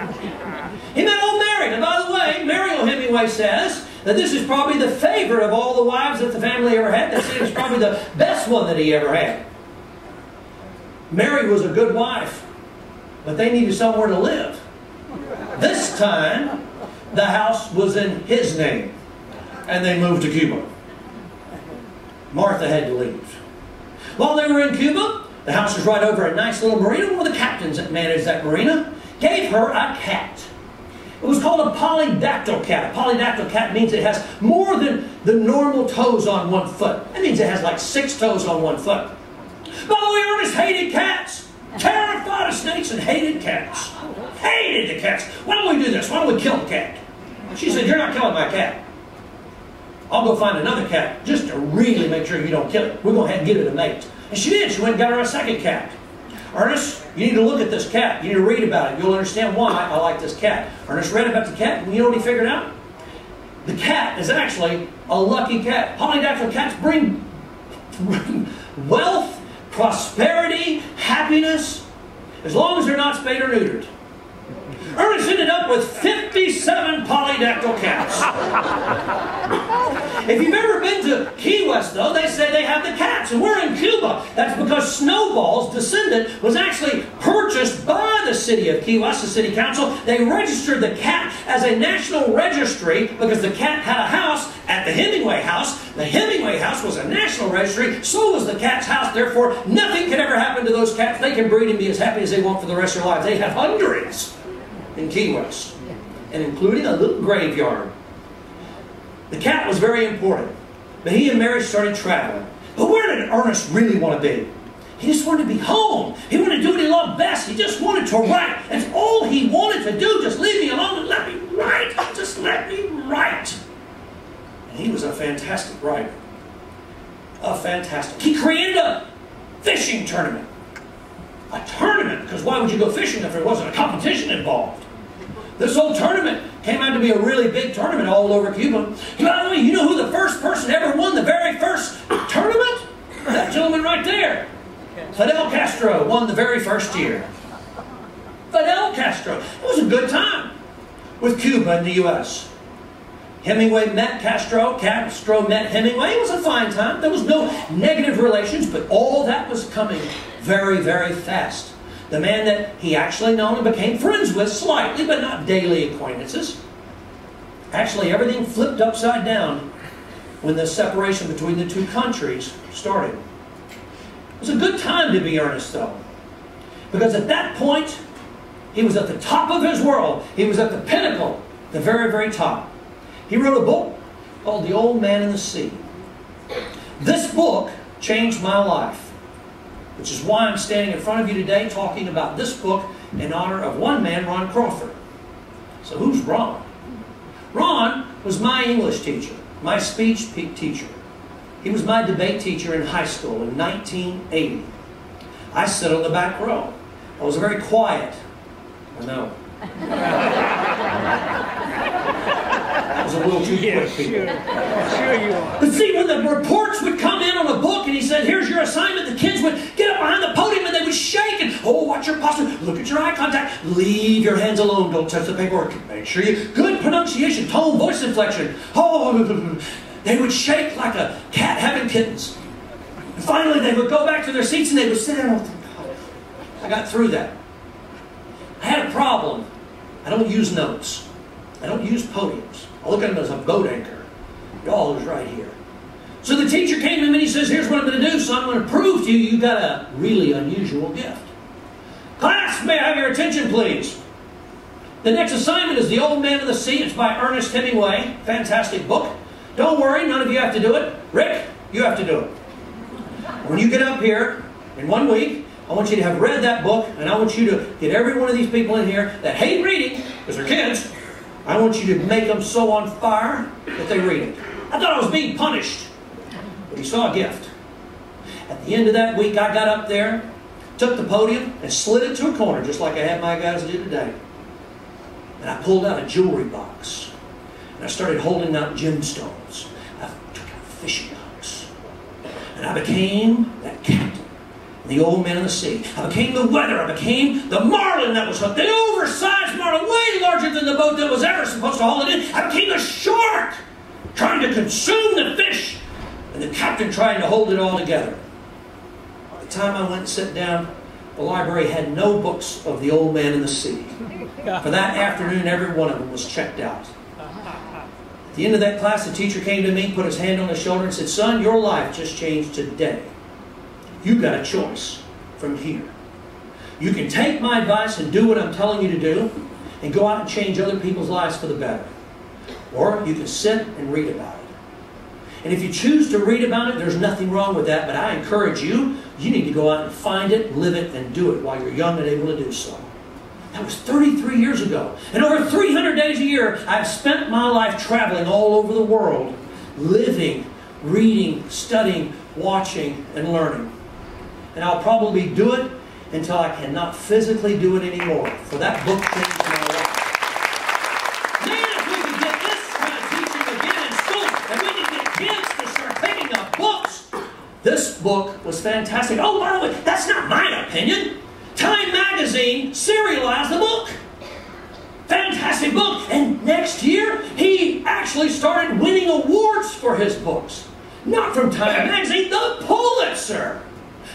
He met old Mary. And by the way, Mariel Hemingway says that this is probably the favorite of all the wives that the family ever had. They say it's probably the best one that he ever had. Mary was a good wife, but they needed somewhere to live. This time, the house was in his name, and they moved to Cuba. Martha had to leave. While they were in Cuba, the house was right over a nice little marina. One of the captains that managed that marina gave her a cat. It was called a polydactyl cat. A polydactyl cat means it has more than the normal toes on one foot. That means it has like six toes on one foot. By the way, Ernest hated cats. Terrified of snakes and hated cats. Hated the cats. Why don't we do this? Why don't we kill the cat? She said, You're not killing my cat. I'll go find another cat just to really make sure you don't kill it. We're going to have to get it a mate. And she did. She went and got her a second cat. Ernest, you need to look at this cat. You need to read about it. You'll understand why I like this cat. Ernest read about the cat, and you know what he figured out? The cat is actually a lucky cat. Polydactyl cats bring, bring wealth, prosperity, happiness, as long as they're not spayed or neutered. Ernest ended up with 57 polydactyl cats. if you've ever been to Key West, though, they say they have the cats, and we're in Cuba. That's because Snowball's descendant was actually purchased by the city of Key West, the city council. They registered the cat as a national registry because the cat had a house at the Hemingway house. The Hemingway house was a national registry, so was the cat's house. Therefore, nothing can ever happen to those cats. They can breed and be as happy as they want for the rest of their lives. They have hundreds in Key West, and including a little graveyard. The cat was very important, but he and Mary started traveling. But where did Ernest really want to be? He just wanted to be home. He wanted to do what he loved best. He just wanted to write. That's all he wanted to do. Just leave me alone and let me write. Just let me write. And he was a fantastic writer. A fantastic. He created a fishing tournament. A tournament, because why would you go fishing if there wasn't a competition involved? This whole tournament came out to be a really big tournament all over Cuba. By the way, you know who the first person ever won the very first tournament? That gentleman right there. Fidel Castro won the very first year. Fidel Castro. It was a good time with Cuba and the U.S. Hemingway met Castro. Castro met Hemingway. It was a fine time. There was no negative relations, but all that was coming very, very fast the man that he actually known and became friends with slightly, but not daily acquaintances. Actually, everything flipped upside down when the separation between the two countries started. It was a good time to be Ernest, though, because at that point, he was at the top of his world. He was at the pinnacle, the very, very top. He wrote a book called The Old Man in the Sea. This book changed my life which is why I'm standing in front of you today talking about this book in honor of one man, Ron Crawford. So who's Ron? Ron was my English teacher, my speech teacher. He was my debate teacher in high school in 1980. I sat on the back row. I was very quiet. I know. was a little too yeah, quick, people. Sure. sure you are. But see, when the reports would come in on a book and he said, here's your assignment, the kids would get up behind the podium and they would shake and, oh, watch your posture, look at your eye contact, leave your hands alone, don't touch the paperwork, make sure you, good pronunciation, tone, voice inflection. Oh, they would shake like a cat having kittens. And finally, they would go back to their seats and they would sit down. I got through that. I had a problem. I don't use notes. I don't use podiums. I look at him as a boat anchor. Y'all is right here. So the teacher came to him and he says, Here's what I'm going to do, son. I'm going to prove to you you got a really unusual gift. Class, may I have your attention, please? The next assignment is The Old Man of the Sea. It's by Ernest Hemingway. Fantastic book. Don't worry, none of you have to do it. Rick, you have to do it. When you get up here in one week, I want you to have read that book, and I want you to get every one of these people in here that hate reading, because they're kids, I want you to make them so on fire that they read it. I thought I was being punished. But he saw a gift. At the end of that week, I got up there, took the podium, and slid it to a corner, just like I had my guys do today. And I pulled out a jewelry box. And I started holding out gemstones. I took out fishing hooks. And I became that the old man in the sea. I became the weather. I became the marlin that was hooked. The oversized marlin, way larger than the boat that was ever supposed to haul it in. I became a shark, trying to consume the fish, and the captain trying to hold it all together. By the time I went and sat down, the library had no books of the old man in the sea. For that afternoon, every one of them was checked out. At the end of that class, the teacher came to me, put his hand on his shoulder, and said, Son, your life just changed today. You've got a choice from here. You can take my advice and do what I'm telling you to do and go out and change other people's lives for the better. Or you can sit and read about it. And if you choose to read about it, there's nothing wrong with that, but I encourage you, you need to go out and find it, live it, and do it while you're young and able to do so. That was 33 years ago. And over 300 days a year, I've spent my life traveling all over the world, living, reading, studying, watching, and learning and I'll probably do it until I cannot physically do it anymore. For so that book changed my life. Man, if we could get this kind of teaching again in school, and we could get kids to start picking up books. This book was fantastic. Oh, by the way, that's not my opinion. Time Magazine serialized the book. Fantastic book. And next year, he actually started winning awards for his books. Not from Time Magazine, the Pulitzer.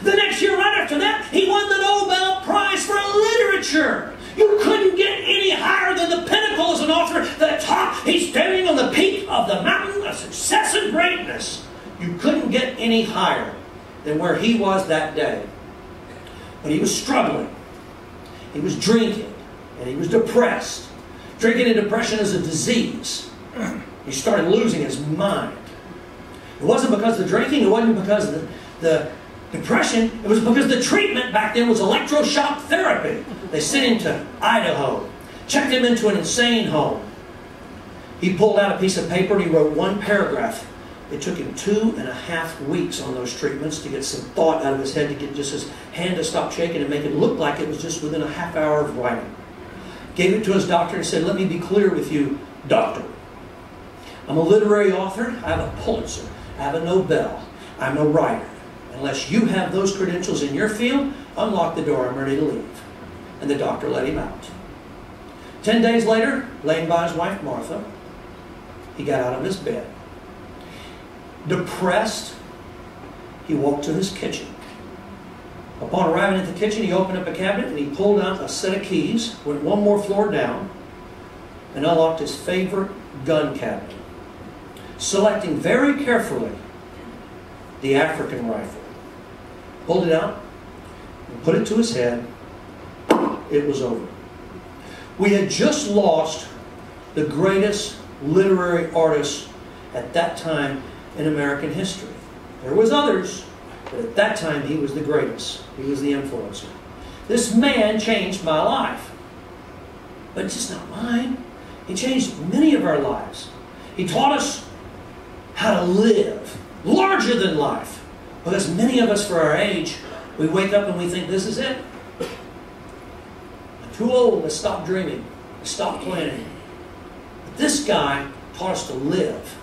The next year, right after that, he won the Nobel Prize for Literature. You couldn't get any higher than the pinnacle as an author. The top, he's standing on the peak of the mountain of success and greatness. You couldn't get any higher than where he was that day. But he was struggling. He was drinking. And he was depressed. Drinking and depression is a disease. He started losing his mind. It wasn't because of the drinking. It wasn't because of the, the depression. It was because the treatment back then was electroshock therapy. They sent him to Idaho, checked him into an insane home. He pulled out a piece of paper and he wrote one paragraph. It took him two and a half weeks on those treatments to get some thought out of his head, to get just his hand to stop shaking and make it look like it was just within a half hour of writing. Gave it to his doctor and said, Let me be clear with you, doctor. I'm a literary author. I have a Pulitzer. I have a Nobel. I'm a writer. Unless you have those credentials in your field, unlock the door. I'm ready to leave. And the doctor let him out. Ten days later, laying by his wife Martha, he got out of his bed. Depressed, he walked to his kitchen. Upon arriving at the kitchen, he opened up a cabinet and he pulled out a set of keys, went one more floor down, and unlocked his favorite gun cabinet, selecting very carefully the African rifle pulled it out, and put it to his head. It was over. We had just lost the greatest literary artist at that time in American history. There was others, but at that time he was the greatest. He was the influencer. This man changed my life. But it's just not mine. He changed many of our lives. He taught us how to live larger than life. Because many of us, for our age, we wake up and we think this is it. I'm too old to stop dreaming, to stop planning. But this guy taught us to live,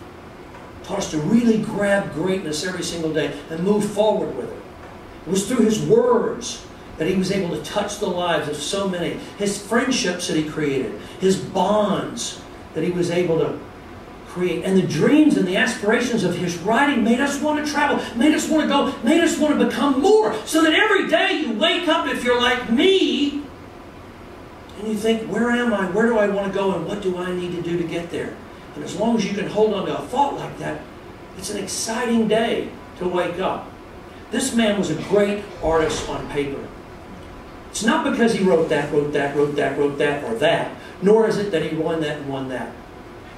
taught us to really grab greatness every single day and move forward with it. It was through his words that he was able to touch the lives of so many. His friendships that he created, his bonds that he was able to create. And the dreams and the aspirations of his writing made us want to travel, made us want to go, made us want to become more. So that every day you wake up, if you're like me, and you think, where am I? Where do I want to go? And what do I need to do to get there? And as long as you can hold on to a thought like that, it's an exciting day to wake up. This man was a great artist on paper. It's not because he wrote that, wrote that, wrote that, wrote that, or that, nor is it that he won that and won that.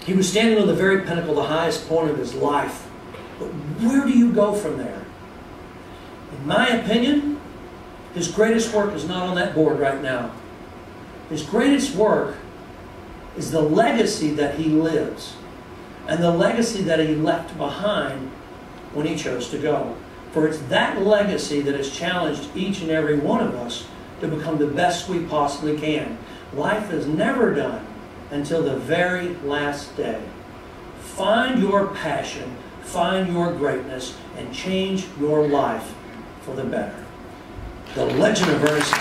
He was standing on the very pinnacle, the highest point of his life. But where do you go from there? In my opinion, his greatest work is not on that board right now. His greatest work is the legacy that he lives and the legacy that he left behind when he chose to go. For it's that legacy that has challenged each and every one of us to become the best we possibly can. Life is never done until the very last day. Find your passion, find your greatness, and change your life for the better. The Legend of Ernest